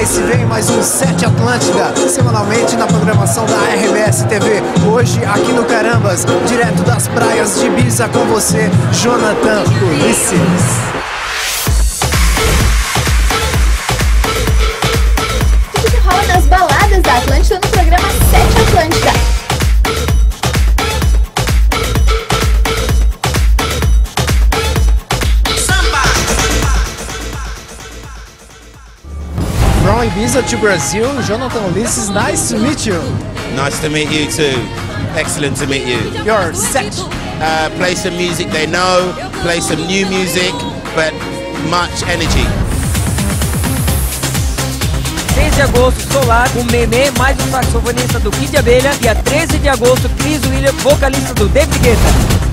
Ice vem mais um Sete Atlântida, semanalmente na programação da RBS TV. Hoje aqui no Carambas, direto das praias de Ibiza com você, Jonathan Ulisses. From Ibiza to Brazil, Jonathan Ulisses, nice to meet you. Nice to meet you too. Excellent to meet you. Your set. Uh, play some music they know, play some new music, but much energy. 6 de agosto, Solar, o Memê, mais um saxofonista do Kid Abelha. Dia 13 de agosto, Cris William, vocalista do David Guetta.